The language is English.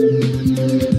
Thank